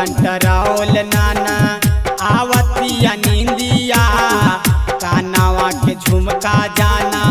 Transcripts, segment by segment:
कंटरौल नाना आवतिया निंदिया। कानावा के झुमका जाना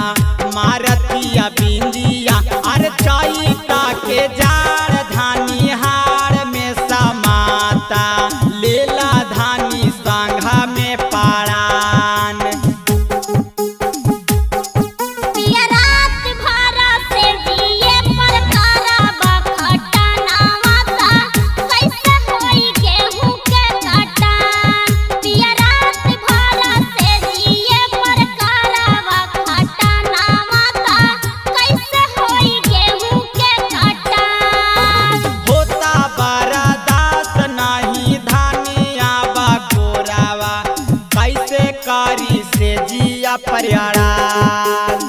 बकोरावा